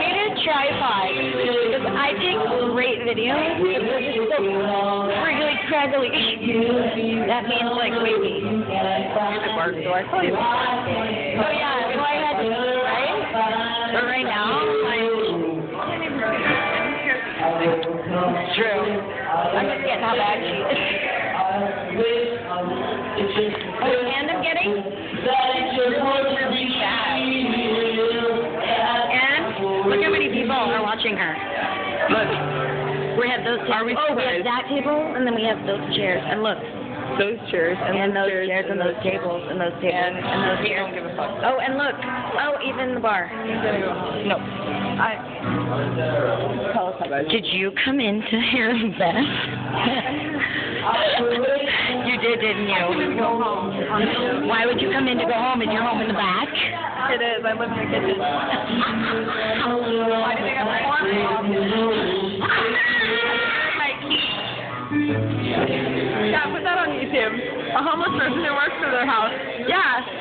made a tripod because I take great videos. It's just so really craggly. that means like wavy. You're the bar store. Oh yeah, so I had to, right? But right now, it's true. I'm just getting how bad she is. Oh, and I'm getting And look how many people are watching her. Look. We have those Are we Oh, we have that table, and then we have those chairs. And look, Those chairs and, and those those chairs, and those tables, and those tables, And, and those chairs. don't give a fuck. Oh, and look. Oh, even the bar. No. I. Tell us about. Did you come in to hear Beth? You did, didn't you? Go home. Why would you come in to go home? Is your home in the back? It is. I live in the kitchen. Why do they have a Yeah, put that on YouTube. A homeless person who works for their house. Yeah.